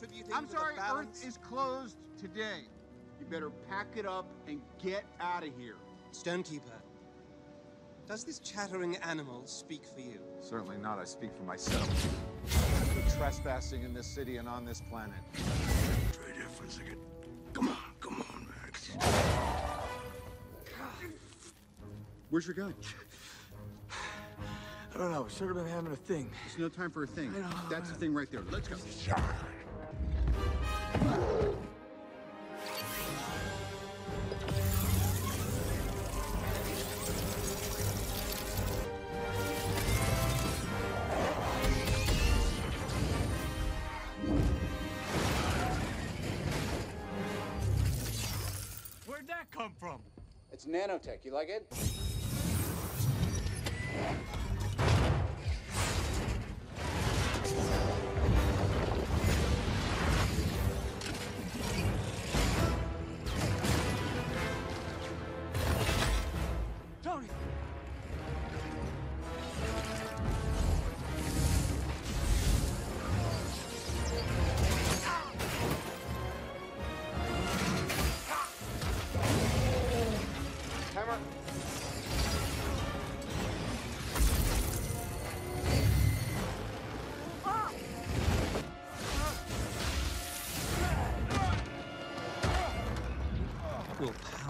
contributing I'm to sorry, the balance? Earth is closed today. You better pack it up and get out of here. Stonekeeper, does this chattering animal speak for you? Certainly not. I speak for myself. You're trespassing in this city and on this planet. Try there for a second. Come on, come on, Max. Where's your gun? I don't know. Should have been having a thing. There's no time for a thing. That's the thing right there. Let's go. Where'd that come from? It's nanotech. You like it?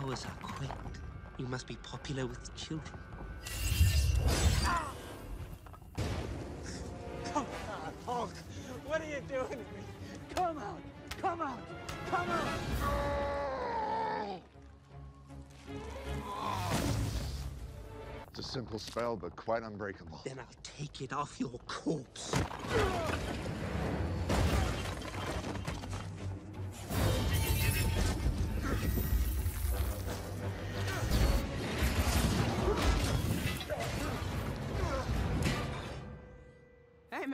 Your powers are quaint. You must be popular with children. Come on, Hulk! What are you doing to me? Come on! Come on! Come on! It's a simple spell, but quite unbreakable. Then I'll take it off your corpse.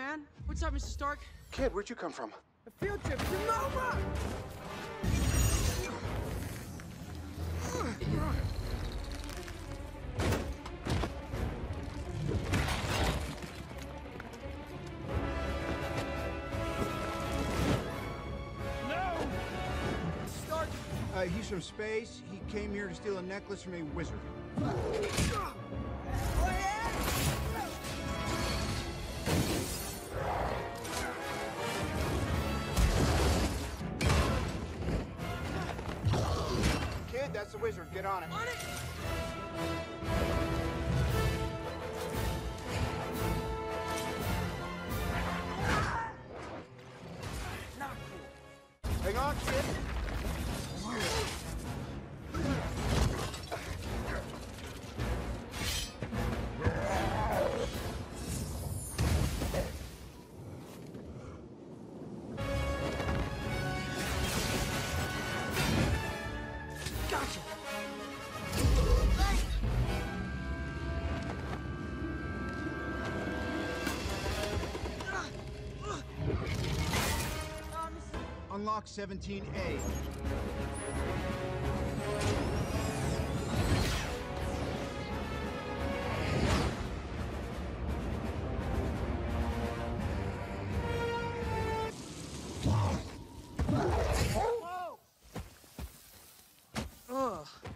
Man. What's up, Mr. Stark? Kid, where'd you come from? A field trip to Nova! Stark. Uh, he's from space. He came here to steal a necklace from a wizard. The wizard. Get on it. On it! Hang on, kid. unlock 17A. Ugh.